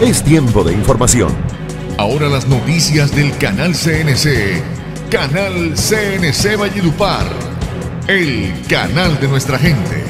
Es tiempo de información. Ahora las noticias del canal CNC. Canal CNC Valledupar. El canal de nuestra gente.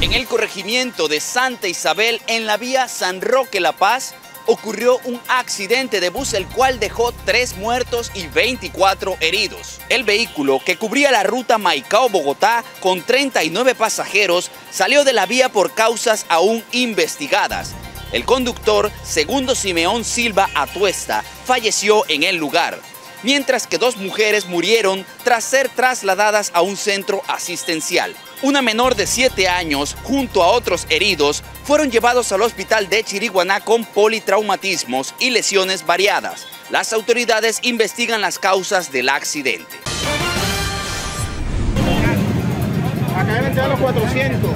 En el corregimiento de Santa Isabel, en la vía San Roque La Paz, ocurrió un accidente de bus el cual dejó tres muertos y 24 heridos. El vehículo que cubría la ruta Maicao-Bogotá con 39 pasajeros salió de la vía por causas aún investigadas. El conductor, segundo Simeón Silva Atuesta, falleció en el lugar, mientras que dos mujeres murieron tras ser trasladadas a un centro asistencial. Una menor de 7 años, junto a otros heridos, fueron llevados al hospital de Chiriguaná con politraumatismos y lesiones variadas. Las autoridades investigan las causas del accidente. los 400.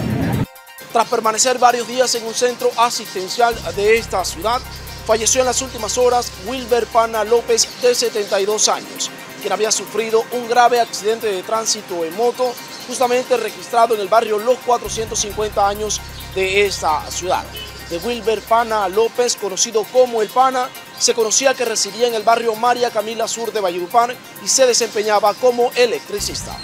Tras permanecer varios días en un centro asistencial de esta ciudad, falleció en las últimas horas Wilber Pana López, de 72 años, quien había sufrido un grave accidente de tránsito en moto justamente registrado en el barrio Los 450 años de esta ciudad. De Wilber Pana López, conocido como El Pana, se conocía que residía en el barrio María Camila Sur de Valledupar y se desempeñaba como electricista.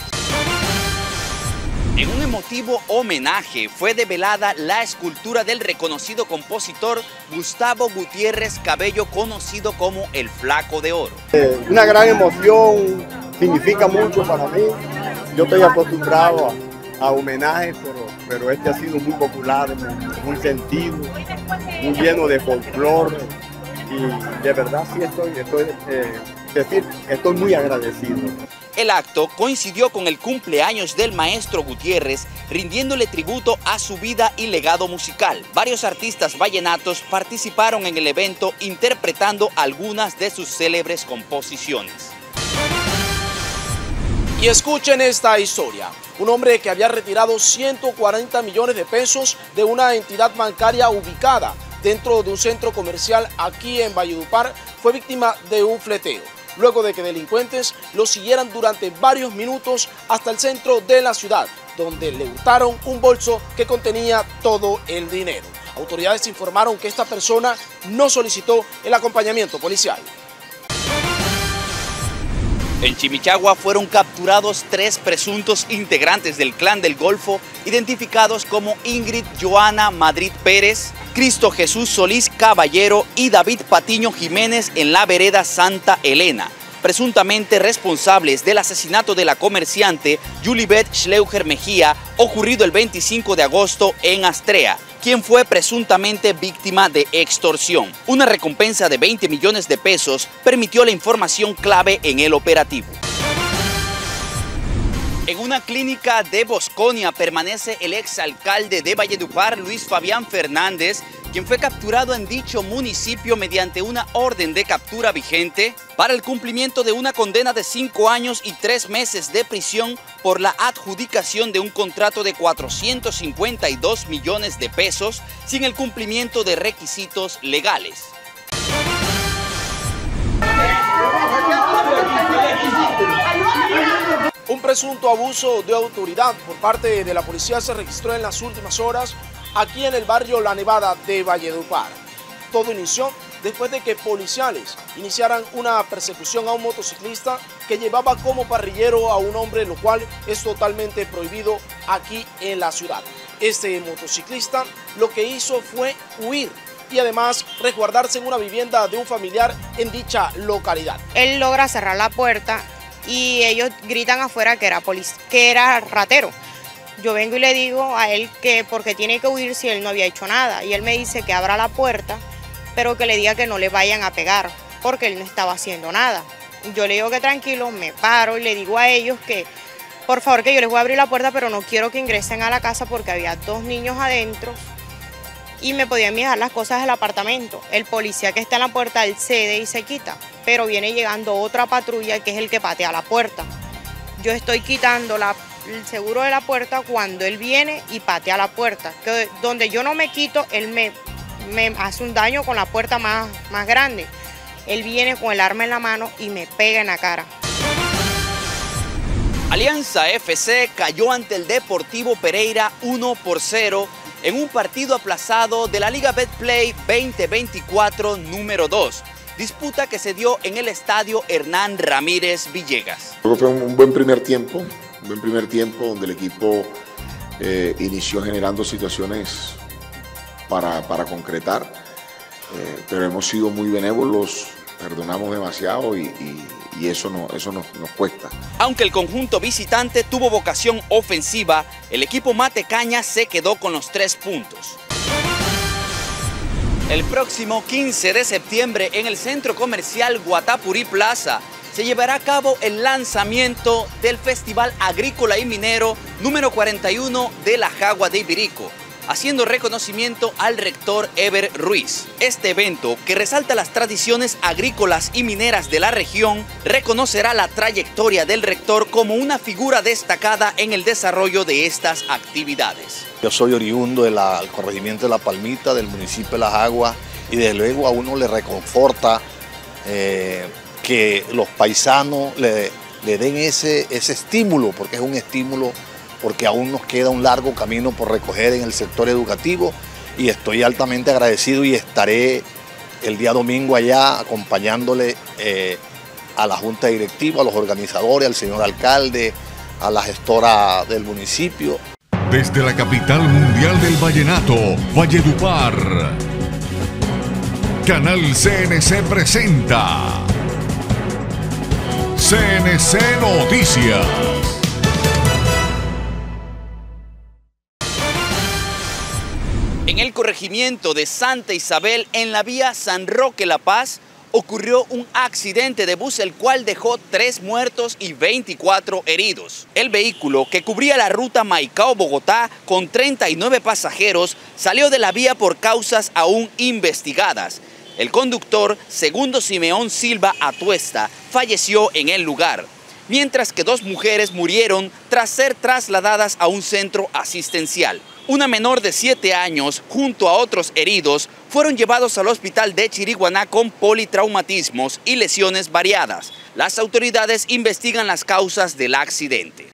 En un emotivo homenaje fue develada la escultura del reconocido compositor Gustavo Gutiérrez Cabello, conocido como el Flaco de Oro. Eh, una gran emoción, significa mucho para mí yo estoy acostumbrado a, homenajes, pero, pero este ha sido muy popular, muy sentido, muy lleno de folclore y de verdad sí estoy, estoy eh, decir, estoy muy agradecido. El acto coincidió con el cumpleaños del maestro Gutiérrez, rindiéndole tributo a su vida y legado musical. Varios artistas vallenatos participaron en el evento interpretando algunas de sus célebres composiciones. Y escuchen esta historia. Un hombre que había retirado 140 millones de pesos de una entidad bancaria ubicada dentro de un centro comercial aquí en Valledupar fue víctima de un fleteo. Luego de que delincuentes lo siguieran durante varios minutos hasta el centro de la ciudad, donde le hurtaron un bolso que contenía todo el dinero. Autoridades informaron que esta persona no solicitó el acompañamiento policial. En Chimichagua fueron capturados tres presuntos integrantes del clan del Golfo, identificados como Ingrid Joana Madrid Pérez, Cristo Jesús Solís Caballero y David Patiño Jiménez en la vereda Santa Elena, presuntamente responsables del asesinato de la comerciante Julibet Schleuger Mejía, ocurrido el 25 de agosto en Astrea quien fue presuntamente víctima de extorsión. Una recompensa de 20 millones de pesos permitió la información clave en el operativo. En una clínica de Bosconia permanece el exalcalde de Valledupar, Luis Fabián Fernández, quien fue capturado en dicho municipio mediante una orden de captura vigente para el cumplimiento de una condena de cinco años y tres meses de prisión por la adjudicación de un contrato de 452 millones de pesos sin el cumplimiento de requisitos legales. Un presunto abuso de autoridad por parte de la policía se registró en las últimas horas aquí en el barrio La Nevada de Valledupar. Todo inició después de que policiales iniciaran una persecución a un motociclista que llevaba como parrillero a un hombre, lo cual es totalmente prohibido aquí en la ciudad. Este motociclista lo que hizo fue huir y además resguardarse en una vivienda de un familiar en dicha localidad. Él logra cerrar la puerta y ellos gritan afuera que era, que era ratero yo vengo y le digo a él que porque tiene que huir si él no había hecho nada. Y él me dice que abra la puerta, pero que le diga que no le vayan a pegar, porque él no estaba haciendo nada. Yo le digo que tranquilo, me paro y le digo a ellos que por favor que yo les voy a abrir la puerta, pero no quiero que ingresen a la casa porque había dos niños adentro y me podían mirar las cosas del apartamento. El policía que está en la puerta, él cede y se quita, pero viene llegando otra patrulla que es el que patea la puerta. Yo estoy quitando la el seguro de la puerta cuando él viene y patea la puerta. Que donde yo no me quito, él me, me hace un daño con la puerta más, más grande. Él viene con el arma en la mano y me pega en la cara. Alianza FC cayó ante el Deportivo Pereira 1 por 0 en un partido aplazado de la Liga Betplay 2024 número 2, disputa que se dio en el estadio Hernán Ramírez Villegas. fue un buen primer tiempo, un buen primer tiempo donde el equipo eh, inició generando situaciones para, concretar, eh, pero hemos sido muy benévolos, perdonamos demasiado y y eso, no, eso nos, nos cuesta. Aunque el conjunto visitante tuvo vocación ofensiva, el equipo Matecaña se quedó con los tres puntos. El próximo 15 de septiembre en el centro comercial Guatapurí Plaza se llevará a cabo el lanzamiento del Festival Agrícola y Minero número 41 de la Jagua de Ibirico haciendo reconocimiento al rector Eber Ruiz. Este evento, que resalta las tradiciones agrícolas y mineras de la región, reconocerá la trayectoria del rector como una figura destacada en el desarrollo de estas actividades. Yo soy oriundo del corregimiento de La Palmita, del municipio de Las Aguas, y desde luego a uno le reconforta eh, que los paisanos le, den ese, ese estímulo, porque es un estímulo porque aún nos queda un largo camino por recoger en el sector educativo y estoy altamente agradecido y estaré el día domingo allá acompañándole eh, a la Junta Directiva, a los organizadores, al señor alcalde, a la gestora del municipio. Desde la capital mundial del vallenato, Valledupar, Canal CNC presenta CNC Noticias. El corregimiento de Santa Isabel, en la vía San Roque La Paz, ocurrió un accidente de bus el cual dejó tres muertos y 24 heridos. El vehículo que cubría la ruta Maicao-Bogotá con 39 pasajeros salió de la vía por causas aún investigadas. El conductor, segundo Simeón Silva Atuesta, falleció en el lugar, mientras que dos mujeres murieron tras ser trasladadas a un centro asistencial. Una menor de 7 años, junto a otros heridos, fueron llevados al hospital de Chiriguaná con politraumatismos y lesiones variadas. Las autoridades investigan las causas del accidente.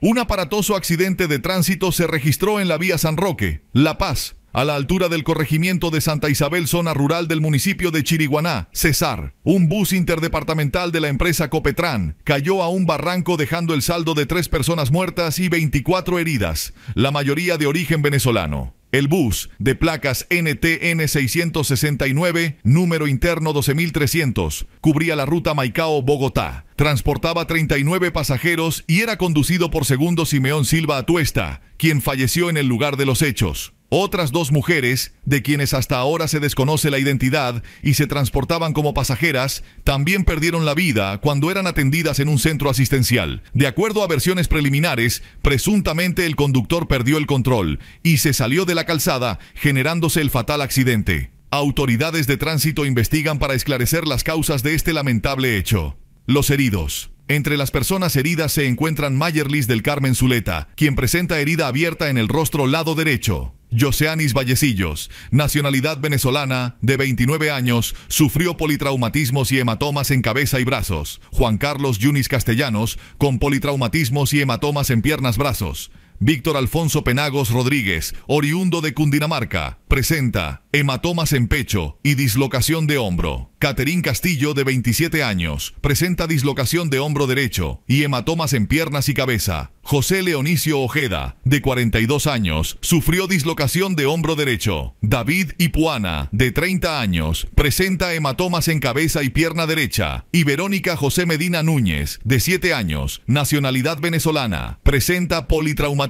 Un aparatoso accidente de tránsito se registró en la vía San Roque, La Paz, a la altura del corregimiento de Santa Isabel, zona rural del municipio de Chiriguaná, Cesar. Un bus interdepartamental de la empresa Copetran cayó a un barranco dejando el saldo de tres personas muertas y 24 heridas, la mayoría de origen venezolano. El bus, de placas NTN 669, número interno 12300, cubría la ruta Maicao-Bogotá. Transportaba 39 pasajeros y era conducido por segundo Simeón Silva Atuesta, quien falleció en el lugar de los hechos. Otras dos mujeres, de quienes hasta ahora se desconoce la identidad y se transportaban como pasajeras, también perdieron la vida cuando eran atendidas en un centro asistencial. De acuerdo a versiones preliminares, presuntamente el conductor perdió el control y se salió de la calzada, generándose el fatal accidente. Autoridades de tránsito investigan para esclarecer las causas de este lamentable hecho. Los heridos. Entre las personas heridas se encuentran Mayerlis del Carmen Zuleta, quien presenta herida abierta en el rostro lado derecho. Joseanis Vallecillos, nacionalidad venezolana, de 29 años, sufrió politraumatismos y hematomas en cabeza y brazos. Juan Carlos Yunis Castellanos, con politraumatismos y hematomas en piernas brazos. Víctor Alfonso Penagos Rodríguez, oriundo de Cundinamarca, presenta hematomas en pecho y dislocación de hombro. Caterín Castillo, de 27 años, presenta dislocación de hombro derecho y hematomas en piernas y cabeza. José Leonicio Ojeda, de 42 años, sufrió dislocación de hombro derecho. David Ipuana, de 30 años, presenta hematomas en cabeza y pierna derecha. Y Verónica José Medina Núñez, de 7 años, nacionalidad venezolana, presenta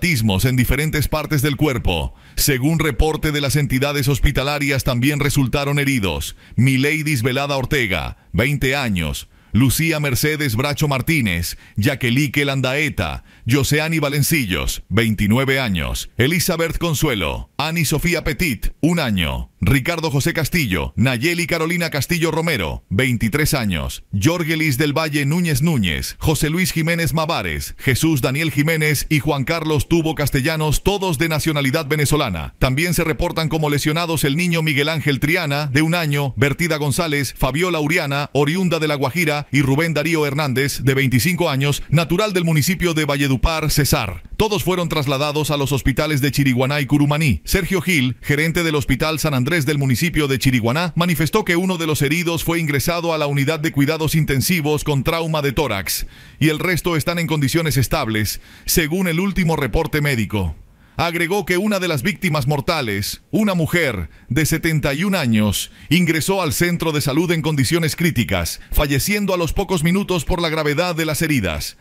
en diferentes partes del cuerpo. Según reporte de las entidades hospitalarias, también resultaron heridos. Mileidis Velada Ortega, 20 años. Lucía Mercedes Bracho Martínez, Jaquelique Landaeta, Joseani Valencillos, 29 años, Elizabeth Consuelo, Ani Sofía Petit, un año, Ricardo José Castillo, Nayeli Carolina Castillo Romero, 23 años, Jorgelis del Valle Núñez Núñez, José Luis Jiménez Mavares, Jesús Daniel Jiménez y Juan Carlos Tubo Castellanos, todos de nacionalidad venezolana. También se reportan como lesionados el niño Miguel Ángel Triana, de un año, Bertida González, Fabiola Uriana, oriunda de La Guajira, y Rubén Darío Hernández, de 25 años, natural del municipio de Valledupar, Cesar. Todos fueron trasladados a los hospitales de Chiriguaná y Curumaní. Sergio Gil, gerente del Hospital San Andrés, del municipio de Chiriguaná manifestó que uno de los heridos fue ingresado a la unidad de cuidados intensivos con trauma de tórax y el resto están en condiciones estables, según el último reporte médico. Agregó que una de las víctimas mortales, una mujer de 71 años, ingresó al centro de salud en condiciones críticas, falleciendo a los pocos minutos por la gravedad de las heridas.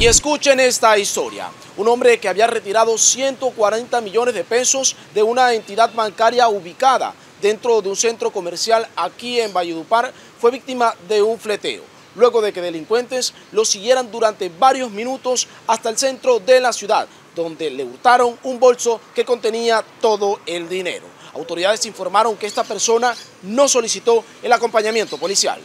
Y escuchen esta historia. Un hombre que había retirado 140 millones de pesos de una entidad bancaria ubicada dentro de un centro comercial aquí en Valledupar fue víctima de un fleteo. Luego de que delincuentes lo siguieran durante varios minutos hasta el centro de la ciudad, donde le hurtaron un bolso que contenía todo el dinero. Autoridades informaron que esta persona no solicitó el acompañamiento policial.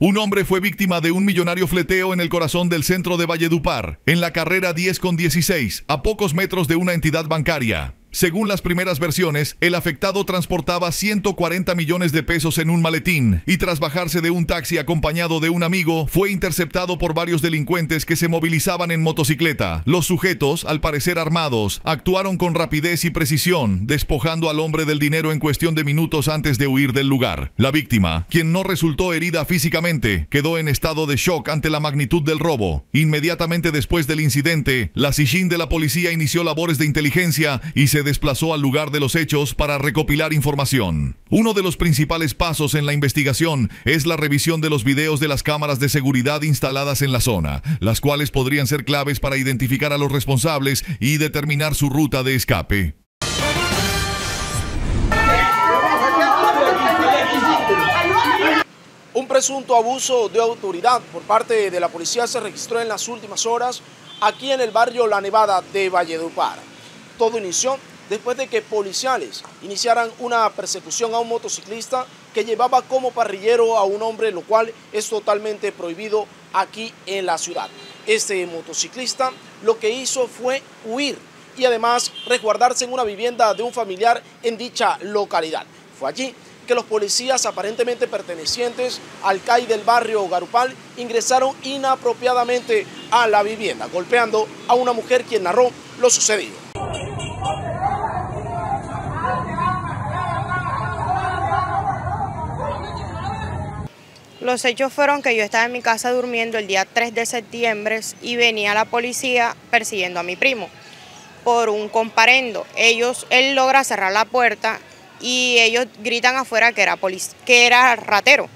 Un hombre fue víctima de un millonario fleteo en el corazón del centro de Valledupar, en la carrera 10 con 16, a pocos metros de una entidad bancaria. Según las primeras versiones, el afectado transportaba 140 millones de pesos en un maletín y tras bajarse de un taxi acompañado de un amigo, fue interceptado por varios delincuentes que se movilizaban en motocicleta. Los sujetos, al parecer armados, actuaron con rapidez y precisión, despojando al hombre del dinero en cuestión de minutos antes de huir del lugar. La víctima, quien no resultó herida físicamente, quedó en estado de shock ante la magnitud del robo. Inmediatamente después del incidente, la SIJIN de la policía inició labores de inteligencia y se desplazó al lugar de los hechos para recopilar información. Uno de los principales pasos en la investigación es la revisión de los videos de las cámaras de seguridad instaladas en la zona, las cuales podrían ser claves para identificar a los responsables y determinar su ruta de escape. Un presunto abuso de autoridad por parte de la policía se registró en las últimas horas aquí en el barrio La Nevada de Valledupar. Todo inició después de que policiales iniciaran una persecución a un motociclista que llevaba como parrillero a un hombre, lo cual es totalmente prohibido aquí en la ciudad. Este motociclista lo que hizo fue huir y además resguardarse en una vivienda de un familiar en dicha localidad. Fue allí que los policías aparentemente pertenecientes al CAI del barrio Garupal ingresaron inapropiadamente a la vivienda, golpeando a una mujer quien narró lo sucedido. Los hechos fueron que yo estaba en mi casa durmiendo el día 3 de septiembre y venía la policía persiguiendo a mi primo por un comparendo. Ellos, él logra cerrar la puerta y ellos gritan afuera que era, que era ratero.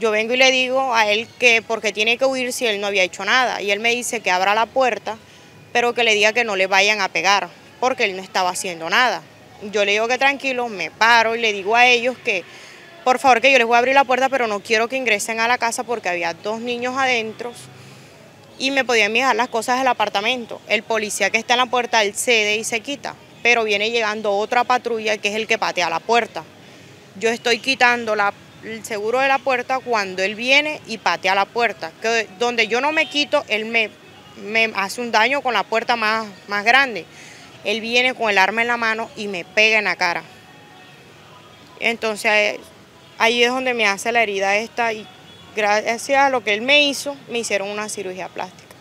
Yo vengo y le digo a él que porque tiene que huir si él no había hecho nada. Y él me dice que abra la puerta, pero que le diga que no le vayan a pegar, porque él no estaba haciendo nada. Yo le digo que tranquilo, me paro y le digo a ellos que por favor que yo les voy a abrir la puerta, pero no quiero que ingresen a la casa porque había dos niños adentro y me podían mirar las cosas del apartamento. El policía que está en la puerta, él cede y se quita, pero viene llegando otra patrulla que es el que patea la puerta. Yo estoy quitando el seguro de la puerta cuando él viene y patea la puerta. Donde yo no me quito, él me, me hace un daño con la puerta más, más grande. Él viene con el arma en la mano y me pega en la cara. Entonces Ahí es donde me hace la herida esta y gracias a lo que él me hizo, me hicieron una cirugía plástica.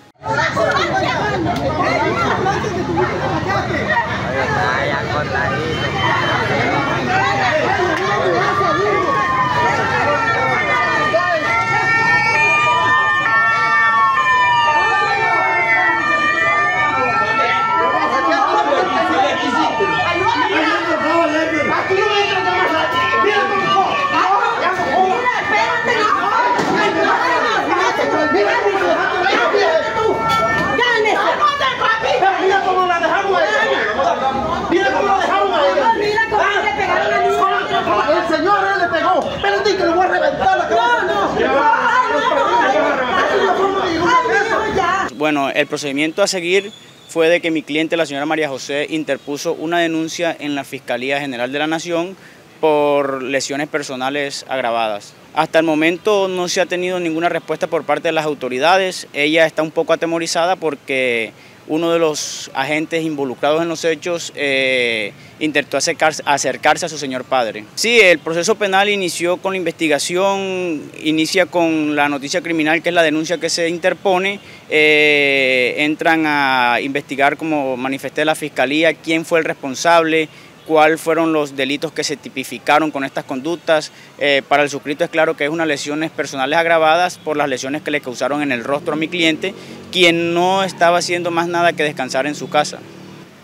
Bueno, el procedimiento a seguir fue de que mi cliente, la señora María José, interpuso una denuncia en la Fiscalía General de la Nación por lesiones personales agravadas. Hasta el momento no se ha tenido ninguna respuesta por parte de las autoridades. Ella está un poco atemorizada porque uno de los agentes involucrados en los hechos eh, intentó acercarse, a su señor padre. Sí, el proceso penal inició con la investigación, inicia con la noticia criminal, que es la denuncia que se interpone. Eh, entran a investigar, como manifesté la fiscalía, quién fue el responsable, cuáles fueron los delitos que se tipificaron con estas conductas. Eh, para el suscrito es claro que es unas lesiones personales agravadas por las lesiones que le causaron en el rostro a mi cliente, quien no estaba haciendo más nada que descansar en su casa.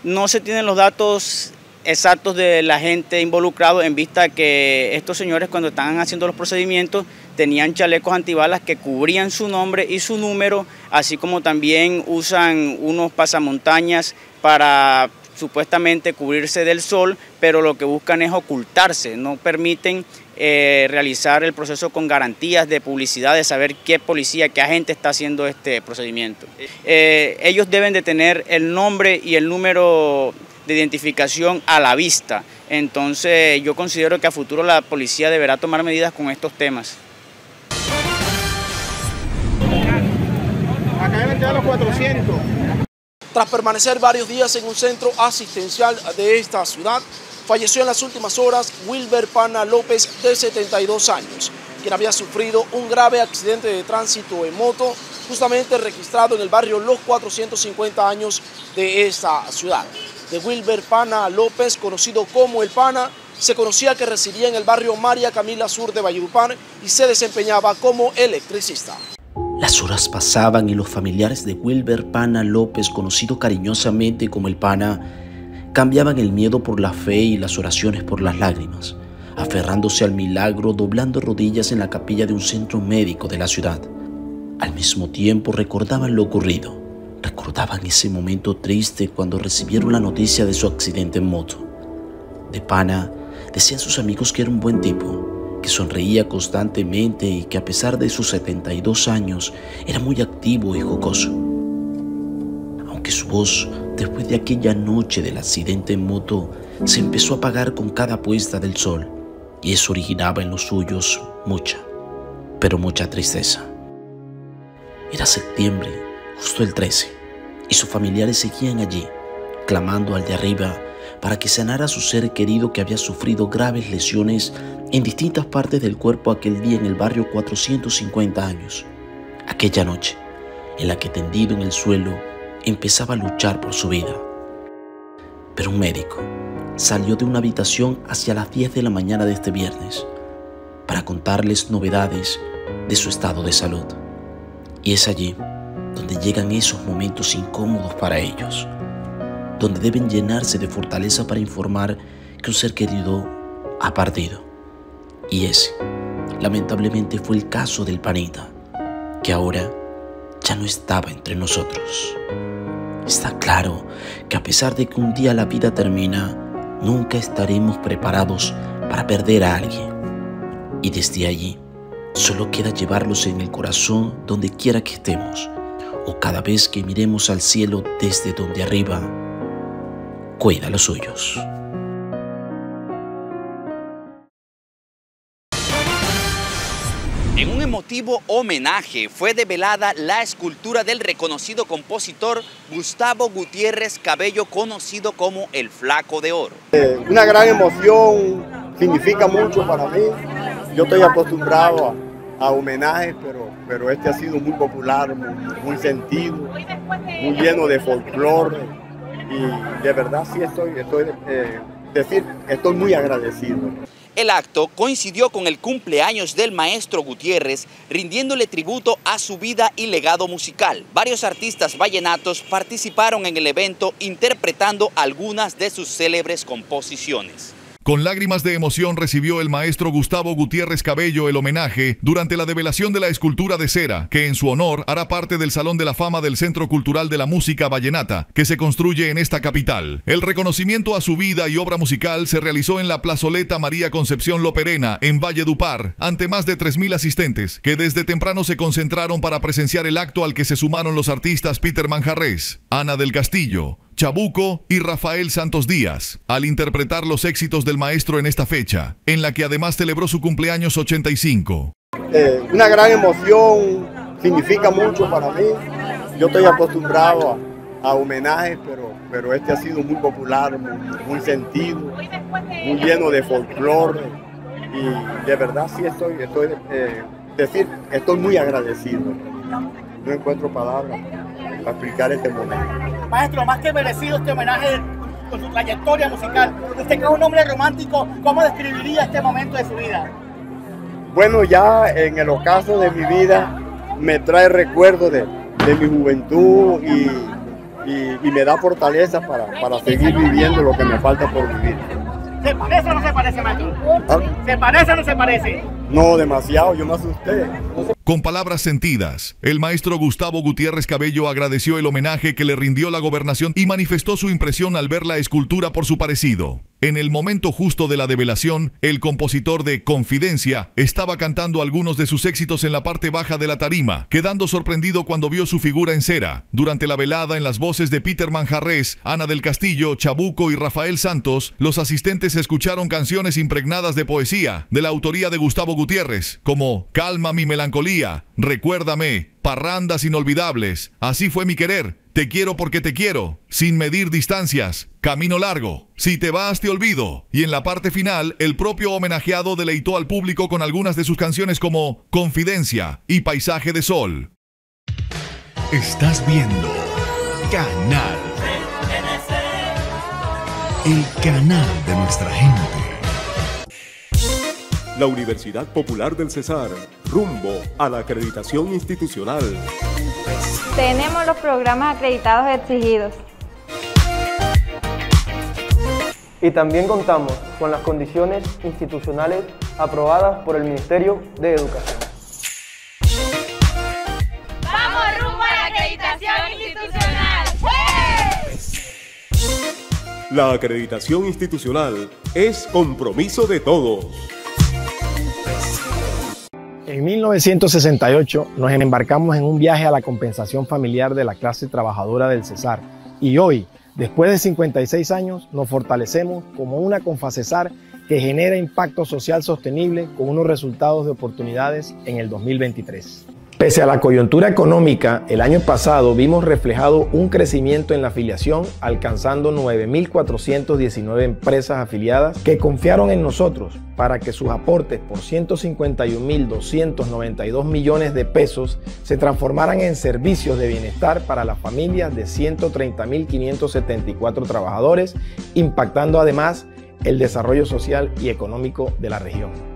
No se tienen los datos exactos de la gente involucrado en vista que estos señores cuando estaban haciendo los procedimientos tenían chalecos antibalas que cubrían su nombre y su número, así como también usan unos pasamontañas para supuestamente cubrirse del sol, pero lo que buscan es ocultarse, no permiten eh, realizar el proceso con garantías de publicidad, de saber qué policía, qué agente está haciendo este procedimiento. Eh, ellos deben de tener el nombre y el número de identificación a la vista, entonces yo considero que a futuro la policía deberá tomar medidas con estos temas. Acá los 400. Tras permanecer varios días en un centro asistencial de esta ciudad, falleció en las últimas horas Wilber Pana López, de 72 años, quien había sufrido un grave accidente de tránsito en moto, justamente registrado en el barrio Los 450 años de esta ciudad. De Wilber Pana López, conocido como El Pana, se conocía que residía en el barrio María Camila Sur de Valledupar y se desempeñaba como electricista. Las horas pasaban y los familiares de Wilber Pana López, conocido cariñosamente como el Pana, cambiaban el miedo por la fe y las oraciones por las lágrimas, aferrándose al milagro, doblando rodillas en la capilla de un centro médico de la ciudad. Al mismo tiempo recordaban lo ocurrido, recordaban ese momento triste cuando recibieron la noticia de su accidente en moto. De Pana decían sus amigos que era un buen tipo, sonreía constantemente y que a pesar de sus 72 años era muy activo y jocoso. Aunque su voz, después de aquella noche del accidente en moto, se empezó a apagar con cada puesta del sol, y eso originaba en los suyos mucha, pero mucha tristeza. Era septiembre, justo el 13, y sus familiares seguían allí, clamando al de arriba para que sanara a su ser querido que había sufrido graves lesiones en distintas partes del cuerpo aquel día en el barrio 450 años. Aquella noche, en la que tendido en el suelo empezaba a luchar por su vida. Pero un médico salió de una habitación hacia las 10 de la mañana de este viernes para contarles novedades de su estado de salud. Y es allí donde llegan esos momentos incómodos para ellos donde deben llenarse de fortaleza para informar que un ser querido ha partido. Y ese, lamentablemente, fue el caso del panita, que ahora ya no estaba entre nosotros. Está claro que a pesar de que un día la vida termina, nunca estaremos preparados para perder a alguien. Y desde allí, solo queda llevarlos en el corazón donde quiera que estemos, o cada vez que miremos al cielo desde donde arriba cuida los suyos. Emotivo homenaje fue develada la escultura del reconocido compositor Gustavo Gutiérrez Cabello, conocido como el Flaco de Oro. Eh, una gran emoción, significa mucho para mí. Yo estoy acostumbrado a, homenajes, pero, pero este ha sido muy popular, muy, sentido, muy lleno de folclore y de verdad sí estoy, estoy eh, decir, estoy muy agradecido. El acto coincidió con el cumpleaños del maestro Gutiérrez, rindiéndole tributo a su vida y legado musical. Varios artistas vallenatos participaron en el evento interpretando algunas de sus célebres composiciones. Con lágrimas de emoción recibió el maestro Gustavo Gutiérrez Cabello el homenaje durante la develación de la escultura de cera, que en su honor hará parte del Salón de la Fama del Centro Cultural de la Música Vallenata, que se construye en esta capital. El reconocimiento a su vida y obra musical se realizó en la plazoleta María Concepción Loperena, en Valle Dupar, ante más de 3.000 asistentes, que desde temprano se concentraron para presenciar el acto al que se sumaron los artistas Peter Manjarres, Ana del Castillo, Chabuco y Rafael Santos Díaz, al interpretar los éxitos del maestro en esta fecha, en la que además celebró su cumpleaños 85. Eh, una gran emoción, significa mucho para mí. Yo estoy acostumbrado a, homenajes, pero, pero este ha sido muy popular, muy, sentido, muy lleno de folclore. Y de verdad sí estoy, estoy eh, decir, estoy muy agradecido. No encuentro palabras para explicar este momento. Maestro, más que merecido este homenaje con su trayectoria musical. Usted que un hombre romántico, ¿cómo describiría este momento de su vida? Bueno, ya en el ocaso de mi vida me trae recuerdos de, mi juventud y, me da fortaleza para seguir viviendo lo que me falta por vivir. ¿Se parece o no se parece, maestro? ¿Ah? ¿Se parece o no se parece? No, demasiado, yo me asusté. Con palabras sentidas, el maestro Gustavo Gutiérrez Cabello agradeció el homenaje que le rindió la gobernación y manifestó su impresión al ver la escultura por su parecido. En el momento justo de la develación, el compositor de Confidencia estaba cantando algunos de sus éxitos en la parte baja de la tarima, quedando sorprendido cuando vio su figura en cera. Durante la velada, en las voces de Peter Manjarres, Ana del Castillo, Chabuco y Rafael Santos, los asistentes escucharon canciones impregnadas de poesía, de la autoría de Gustavo Gutiérrez, como Calma mi melancolía, Recuérdame, Parrandas inolvidables, Así fue mi querer, Te quiero porque te quiero, Sin medir distancias, Camino largo, Si te vas te olvido. Y en la parte final, el propio homenajeado deleitó al público con algunas de sus canciones como Confidencia y Paisaje de Sol. Estás viendo Canal. El canal de nuestra gente. La Universidad Popular del Cesar, rumbo a la acreditación institucional. Tenemos los programas acreditados exigidos y también contamos con las condiciones institucionales aprobadas por el Ministerio de Educación. ¡Vamos rumbo a la acreditación institucional! La acreditación institucional es compromiso de todos. En 1968 nos embarcamos en un viaje a la compensación familiar de la clase trabajadora del Cesar y hoy Después de 56 años, nos fortalecemos como una Confacesar que genera impacto social sostenible con unos resultados de oportunidades en el 2023. Pese a la coyuntura económica, el año pasado vimos reflejado un crecimiento en la afiliación, alcanzando 9.419 empresas afiliadas que confiaron en nosotros para que sus aportes por 151.292 millones de pesos se transformaran en servicios de bienestar para las familias de 130.574 trabajadores, impactando además el desarrollo social y económico de la región.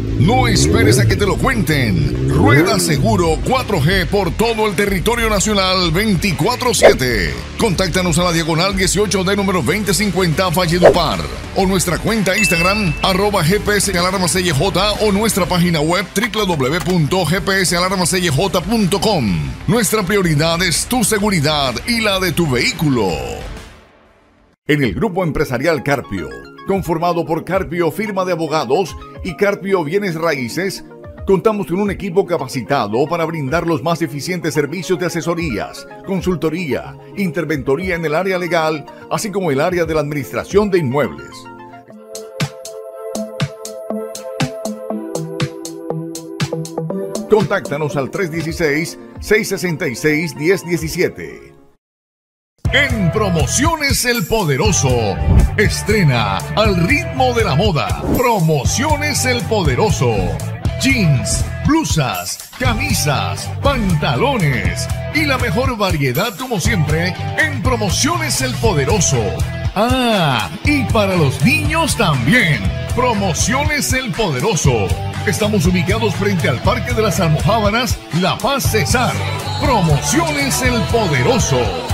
No esperes a que te lo cuenten. Rueda Seguro 4G por todo el territorio nacional 24-7. Contáctanos a la diagonal 18 de número 2050 Valledupar o nuestra cuenta Instagram arroba GPS o nuestra página web www.gpsalarmaclj.com. Nuestra prioridad es tu seguridad y la de tu vehículo. En el grupo empresarial Carpio conformado por Carpio Firma de Abogados y Carpio Bienes Raíces, contamos con un equipo capacitado para brindar los más eficientes servicios de asesorías, consultoría, interventoría en el área legal, así como el área de la administración de inmuebles. Contáctanos al 316-666-1017. En Promociones El Poderoso. Estrena al ritmo de la moda. Promociones El Poderoso. Jeans, blusas, camisas, pantalones y la mejor variedad como siempre en Promociones El Poderoso. Ah, y para los niños también. Promociones El Poderoso. Estamos ubicados frente al Parque de las Almojábanas, La Paz Cesar. Promociones El Poderoso.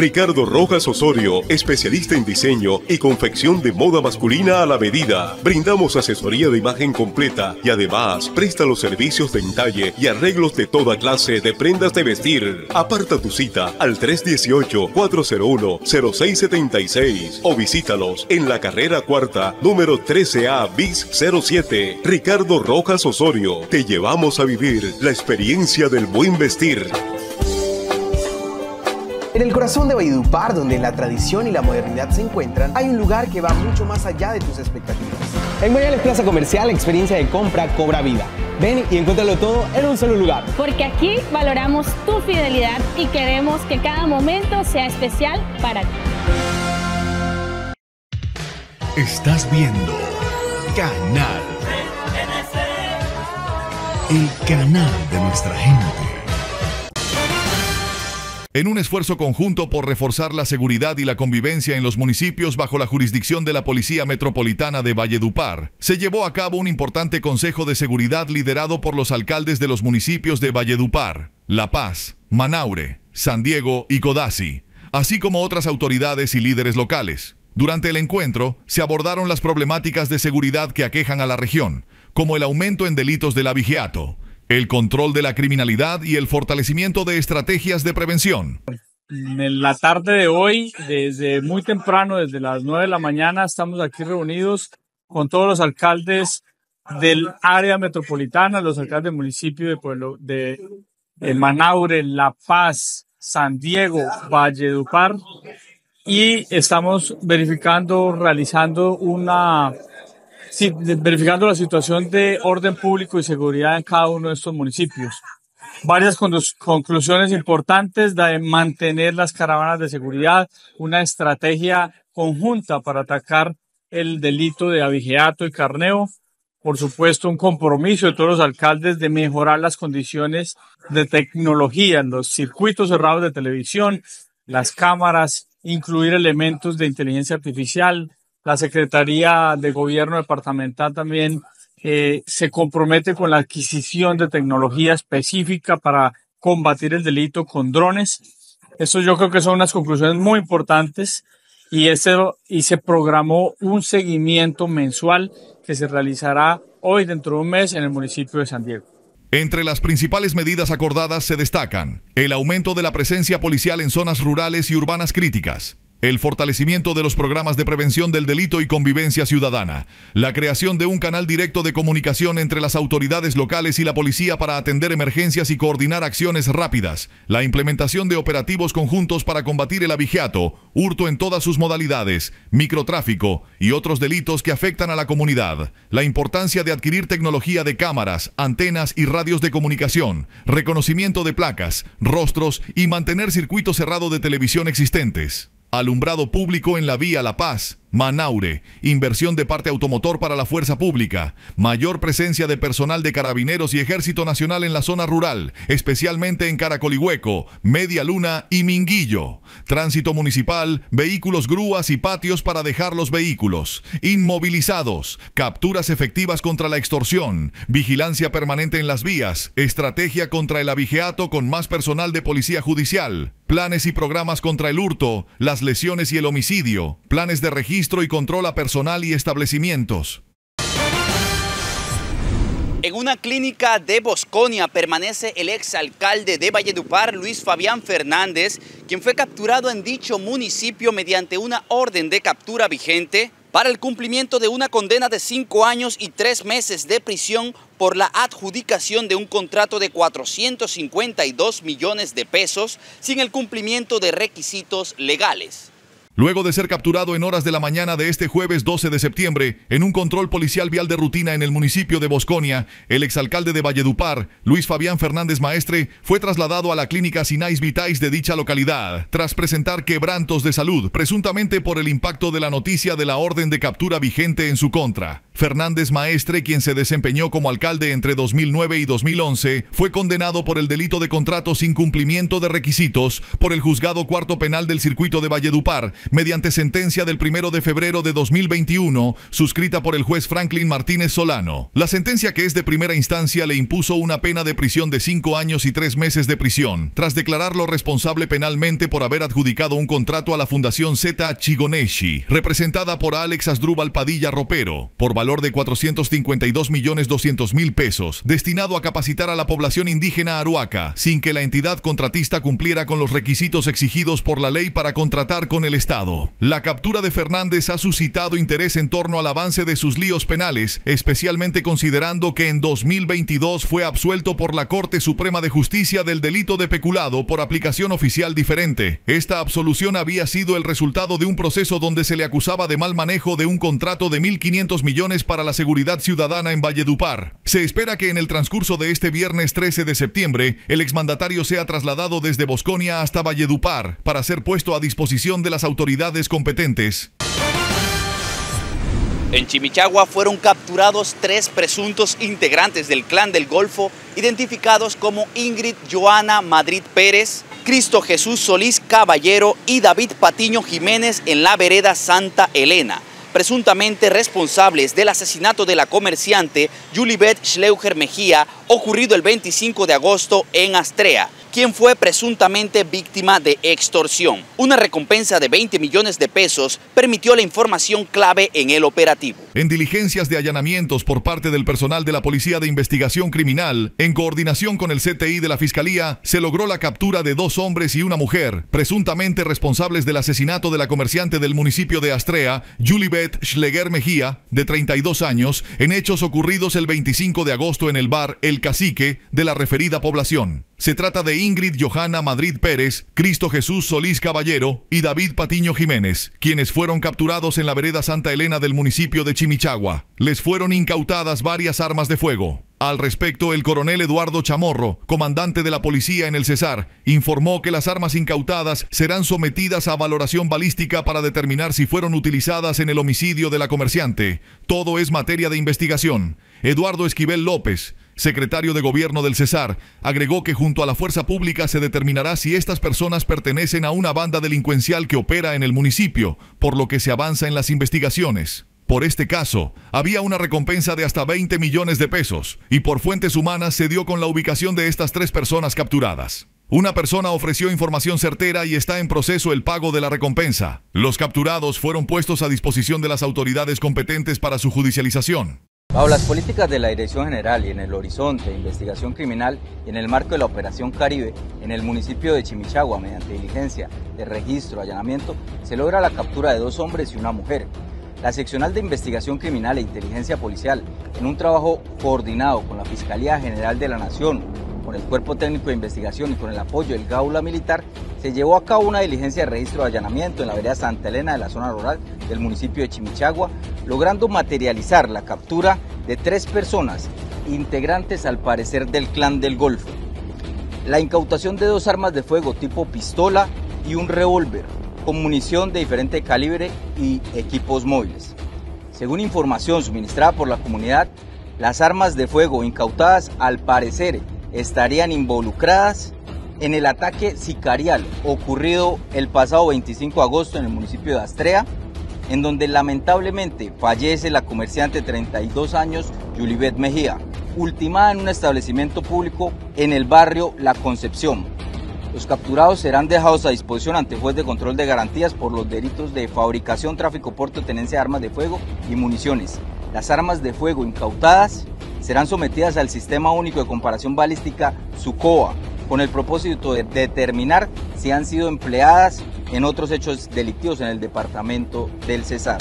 Ricardo Rojas Osorio, especialista en diseño y confección de moda masculina a la medida. Brindamos asesoría de imagen completa y además presta los servicios de entalle y arreglos de toda clase de prendas de vestir. Aparta tu cita al 318-401-0676 o visítalos en la carrera cuarta, número 13A bis 07. Ricardo Rojas Osorio, te llevamos a vivir la experiencia del buen vestir. En el corazón de Valledupar, donde la tradición y la modernidad se encuentran, hay un lugar que va mucho más allá de tus expectativas. En Mayales Plaza Comercial, la experiencia de compra cobra vida. Ven y encuéntralo todo en un solo lugar. Porque aquí valoramos tu fidelidad y queremos que cada momento sea especial para ti. Estás viendo Canal. El canal de nuestra gente. En un esfuerzo conjunto por reforzar la seguridad y la convivencia en los municipios bajo la jurisdicción de la Policía Metropolitana de Valledupar, se llevó a cabo un importante consejo de seguridad liderado por los alcaldes de los municipios de Valledupar, La Paz, Manaure, San Diego y Codazzi, así como otras autoridades y líderes locales. Durante el encuentro se abordaron las problemáticas de seguridad que aquejan a la región, como el aumento en delitos del abigeato, el control de la criminalidad y el fortalecimiento de estrategias de prevención. En la tarde de hoy, desde muy temprano, desde las 9 de la mañana, estamos aquí reunidos con todos los alcaldes del área metropolitana, los alcaldes del municipio de Pueblo de Manaure, La Paz, San Diego, Valledupar, y estamos verificando, realizando una Sí, verificando la situación de orden público y seguridad en cada uno de estos municipios. Varias conclusiones importantes de mantener las caravanas de seguridad, una estrategia conjunta para atacar el delito de abigeato y carneo, por supuesto un compromiso de todos los alcaldes de mejorar las condiciones de tecnología en los circuitos cerrados de televisión, las cámaras, incluir elementos de inteligencia artificial, la Secretaría de Gobierno Departamental también eh, se compromete con la adquisición de tecnología específica para combatir el delito con drones. Eso yo creo que son unas conclusiones muy importantes y, y se programó un seguimiento mensual que se realizará hoy dentro de un mes en el municipio de San Diego. Entre las principales medidas acordadas se destacan el aumento de la presencia policial en zonas rurales y urbanas críticas, el fortalecimiento de los programas de prevención del delito y convivencia ciudadana, la creación de un canal directo de comunicación entre las autoridades locales y la policía para atender emergencias y coordinar acciones rápidas, la implementación de operativos conjuntos para combatir el abigeato, hurto en todas sus modalidades, microtráfico y otros delitos que afectan a la comunidad, la importancia de adquirir tecnología de cámaras, antenas y radios de comunicación, reconocimiento de placas, rostros y mantener circuito cerrado de televisión existentes alumbrado público en la vía La Paz, Manaure, inversión de parte automotor para la fuerza pública, mayor presencia de personal de carabineros y ejército nacional en la zona rural, especialmente en Caracolihueco, Media Luna y Minguillo. Tránsito municipal, vehículos grúas y patios para dejar los vehículos. Inmovilizados, capturas efectivas contra la extorsión, vigilancia permanente en las vías, estrategia contra el abigeato con más personal de policía judicial, planes y programas contra el hurto, las lesiones y el homicidio, planes de registro y control a personal y establecimientos. En una clínica de Bosconia permanece el exalcalde de Valledupar, Luis Fabián Fernández, quien fue capturado en dicho municipio mediante una orden de captura vigente para el cumplimiento de una condena de cinco años y tres meses de prisión por la adjudicación de un contrato de 452 millones de pesos sin el cumplimiento de requisitos legales. Luego de ser capturado en horas de la mañana de este jueves 12 de septiembre en un control policial vial de rutina en el municipio de Bosconia, el exalcalde de Valledupar, Luis Fabián Fernández Maestre, fue trasladado a la clínica Sinais Vitais de dicha localidad, tras presentar quebrantos de salud, presuntamente por el impacto de la noticia de la orden de captura vigente en su contra. Fernández Maestre, quien se desempeñó como alcalde entre 2009 y 2011, fue condenado por el delito de contrato sin cumplimiento de requisitos por el juzgado cuarto penal del circuito de Valledupar, mediante sentencia del primero de febrero de 2021, suscrita por el juez Franklin Martínez Solano. La sentencia que es de primera instancia le impuso una pena de prisión de cinco años y tres meses de prisión, tras declararlo responsable penalmente por haber adjudicado un contrato a la Fundación Z Chigoneshi, representada por Alex Asdrúbal Padilla Ropero, por valor de 452 millones 200 mil pesos, destinado a capacitar a la población indígena aruaca, sin que la entidad contratista cumpliera con los requisitos exigidos por la ley para contratar con el Estado. La captura de Fernández ha suscitado interés en torno al avance de sus líos penales, especialmente considerando que en 2022 fue absuelto por la Corte Suprema de Justicia del delito de peculado por aplicación oficial diferente. Esta absolución había sido el resultado de un proceso donde se le acusaba de mal manejo de un contrato de 1.500 millones para la seguridad ciudadana en Valledupar. Se espera que en el transcurso de este viernes 13 de septiembre, el exmandatario sea trasladado desde Bosconia hasta Valledupar para ser puesto a disposición de las autoridades competentes. En Chimichagua fueron capturados tres presuntos integrantes del clan del Golfo, identificados como Ingrid Joana Madrid Pérez, Cristo Jesús Solís Caballero y David Patiño Jiménez en la vereda Santa Elena, presuntamente responsables del asesinato de la comerciante Julibet Schleuger Mejía, ocurrido el 25 de agosto en Astrea quien fue presuntamente víctima de extorsión. Una recompensa de 20 millones de pesos permitió la información clave en el operativo. En diligencias de allanamientos por parte del personal de la Policía de Investigación Criminal, en coordinación con el CTI de la Fiscalía, se logró la captura de dos hombres y una mujer, presuntamente responsables del asesinato de la comerciante del municipio de Astrea, Julibet Schleger Mejía, de 32 años, en hechos ocurridos el 25 de agosto en el bar El Cacique de la referida población. Se trata de Ingrid Johanna Madrid Pérez, Cristo Jesús Solís Caballero y David Patiño Jiménez, quienes fueron capturados en la vereda Santa Elena del municipio de Chimichagua. Les fueron incautadas varias armas de fuego. Al respecto, el coronel Eduardo Chamorro, comandante de la policía en el Cesar, informó que las armas incautadas serán sometidas a valoración balística para determinar si fueron utilizadas en el homicidio de la comerciante. Todo es materia de investigación. Eduardo Esquivel López, secretario de gobierno del Cesar, agregó que junto a la fuerza pública se determinará si estas personas pertenecen a una banda delincuencial que opera en el municipio, por lo que se avanza en las investigaciones. Por este caso, había una recompensa de hasta 20 millones de pesos y por fuentes humanas se dio con la ubicación de estas tres personas capturadas. Una persona ofreció información certera y está en proceso el pago de la recompensa. Los capturados fueron puestos a disposición de las autoridades competentes para su judicialización. Bajo las políticas de la Dirección General y en el horizonte de investigación criminal y en el marco de la Operación Caribe, en el municipio de Chimichagua, mediante diligencia de registro, allanamiento, se logra la captura de dos hombres y una mujer. La Seccional de Investigación Criminal e Inteligencia Policial, en un trabajo coordinado con la Fiscalía General de la Nación, con el Cuerpo Técnico de Investigación y con el apoyo del Gaula Militar, se llevó a cabo una diligencia de registro de allanamiento en la vereda Santa Elena de la zona rural del municipio de Chimichagua, logrando materializar la captura de tres personas, integrantes al parecer del clan del Golfo. La incautación de dos armas de fuego tipo pistola y un revólver, con munición de diferente calibre y equipos móviles. Según información suministrada por la comunidad, las armas de fuego incautadas al parecer estarían involucradas en el ataque sicarial ocurrido el pasado 25 de agosto en el municipio de Astrea, en donde lamentablemente fallece la comerciante de 32 años Yulibet Mejía, ultimada en un establecimiento público en el barrio La Concepción. Los capturados serán dejados a disposición ante juez de control de garantías por los delitos de fabricación, tráfico, porte, tenencia de armas de fuego y municiones. Las armas de fuego incautadas serán sometidas al Sistema Único de Comparación Balística SUCOA, con el propósito de determinar si han sido empleadas en otros hechos delictivos en el departamento del Cesar.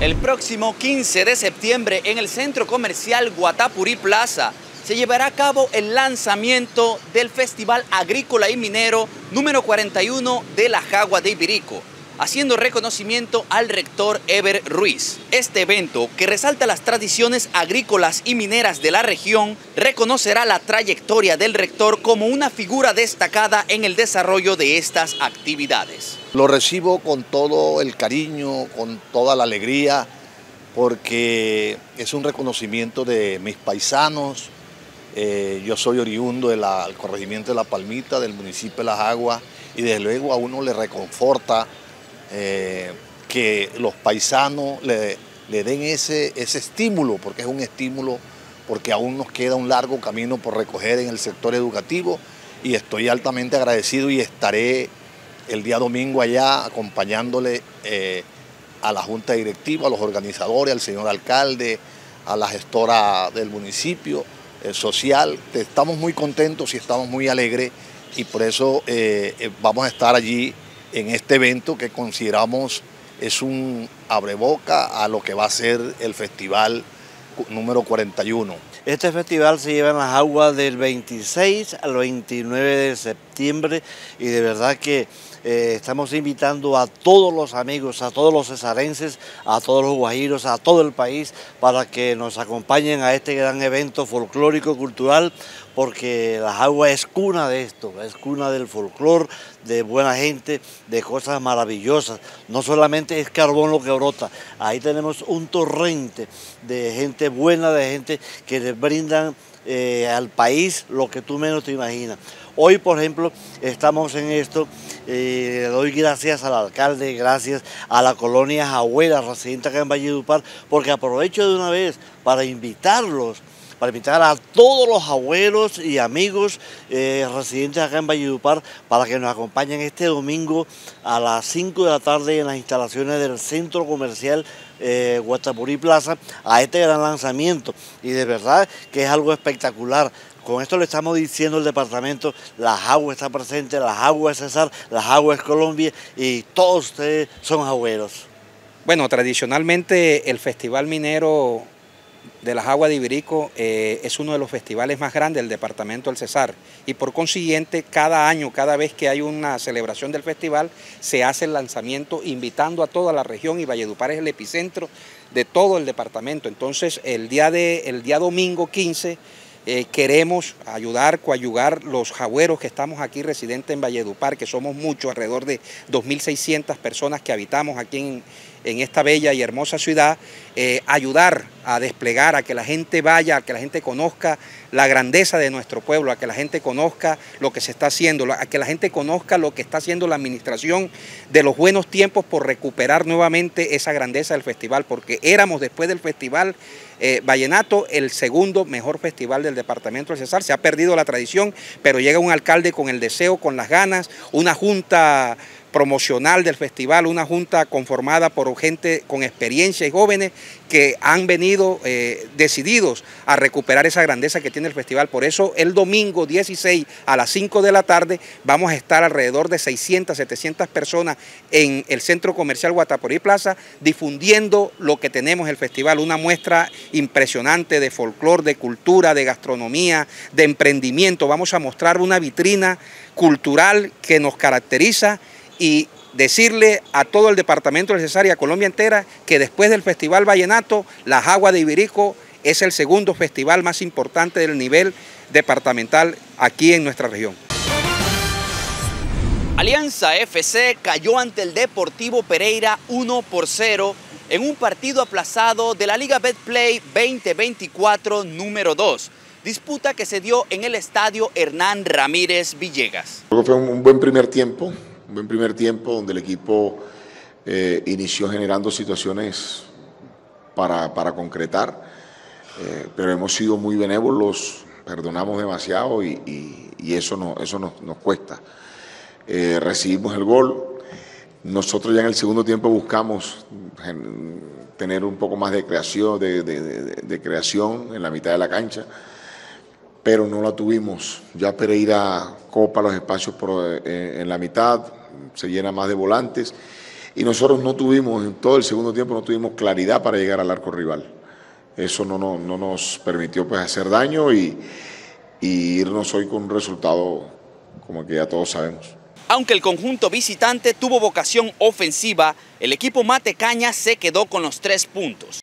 El próximo 15 de septiembre en el centro comercial Guatapurí Plaza se llevará a cabo el lanzamiento del Festival Agrícola y Minero número 41 de la Jagua de Ibirico, haciendo reconocimiento al rector Eber Ruiz. Este evento, que resalta las tradiciones agrícolas y mineras de la región, reconocerá la trayectoria del rector como una figura destacada en el desarrollo de estas actividades. Lo recibo con todo el cariño, con toda la alegría, porque es un reconocimiento de mis paisanos, eh, yo soy oriundo del corregimiento de La Palmita, del municipio de Las Aguas, y desde luego a uno le reconforta eh, que los paisanos le, den ese, ese estímulo, porque es un estímulo, porque aún nos queda un largo camino por recoger en el sector educativo, y estoy altamente agradecido y estaré el día domingo allá acompañándole eh, a la Junta Directiva, a los organizadores, al señor alcalde, a la gestora del municipio, eh, social. Estamos muy contentos y estamos muy alegres y por eso eh, vamos a estar allí en este evento que consideramos es un abreboca a lo que va a ser el festival número 41. Este festival se lleva en las aguas del 26 al 29 de septiembre y de verdad que eh, estamos invitando a todos los amigos, a todos los cesarenses, a todos los guajiros, a todo el país para que nos acompañen a este gran evento folclórico cultural porque las aguas es cuna de esto, es cuna del folclor, de buena gente, de cosas maravillosas. No solamente es carbón lo que brota, ahí tenemos un torrente de gente buena, de gente que le brindan eh, al país lo que tú menos te imaginas. Hoy, por ejemplo, estamos en esto, eh, doy gracias al alcalde, gracias a la colonia Jahuela, residente acá en Valledupar, porque aprovecho de una vez para invitarlos para invitar a todos los abuelos y amigos eh, residentes acá en Valledupar para que nos acompañen este domingo a las 5 de la tarde en las instalaciones del Centro Comercial eh, Plaza a este gran lanzamiento. Y de verdad que es algo espectacular. Con esto le estamos diciendo al departamento, las aguas está presente, las aguas César, las aguas Colombia y todos ustedes son abuelos. Bueno, tradicionalmente el Festival Minero de las Aguas de Ibirico eh, es uno de los festivales más grandes del departamento del Cesar y por consiguiente cada año, cada vez que hay una celebración del festival, se hace el lanzamiento invitando a toda la región y Valledupar es el epicentro de todo el departamento. Entonces el día, de, el día domingo 15 eh, queremos ayudar, coayugar los jagüeros que estamos aquí residentes en Valledupar, que somos muchos, alrededor de 2.600 personas que habitamos aquí en, en esta bella y hermosa ciudad, eh, ayudar a desplegar, a que la gente vaya, a que la gente conozca la grandeza de nuestro pueblo, a que la gente conozca lo que se está haciendo, a que la gente conozca lo que está haciendo la administración de los buenos tiempos por recuperar nuevamente esa grandeza del festival, porque éramos después del festival eh, Vallenato el segundo mejor festival del departamento del Cesar. Se ha perdido la tradición, pero llega un alcalde con el deseo, con las ganas, una junta promocional del festival, una junta conformada por gente con experiencia y jóvenes que han venido eh, decididos a recuperar esa grandeza que tiene el festival. Por eso el domingo 16 a las 5 de la tarde vamos a estar alrededor de 600, 700 personas en el Centro Comercial Guataporí Plaza difundiendo lo que tenemos el festival, una muestra impresionante de folclor, de cultura, de gastronomía, de emprendimiento. Vamos a mostrar una vitrina cultural que nos caracteriza y decirle a todo el departamento de a Colombia entera, que después del Festival Vallenato, Las Aguas de Ibirico es el segundo festival más importante del nivel departamental aquí en nuestra región. Alianza FC cayó ante el Deportivo Pereira 1 por 0 en un partido aplazado de la Liga Betplay 2024 número 2, disputa que se dio en el estadio Hernán Ramírez Villegas. Creo que fue un buen primer tiempo, un buen primer tiempo donde el equipo eh, inició generando situaciones para, para concretar, eh, pero hemos sido muy benévolos, perdonamos demasiado y, y, eso, no, eso nos, nos cuesta. Eh, recibimos el gol, nosotros ya en el segundo tiempo buscamos tener un poco más de creación, de, de, creación en la mitad de la cancha, pero no la tuvimos. Ya Pereira copa los espacios en la mitad, se llena más de volantes y nosotros no tuvimos, en todo el segundo tiempo no tuvimos claridad para llegar al arco rival. Eso no, no, no nos permitió pues, hacer daño y, irnos hoy con un resultado como que ya todos sabemos. Aunque el conjunto visitante tuvo vocación ofensiva, el equipo Matecaña se quedó con los tres puntos.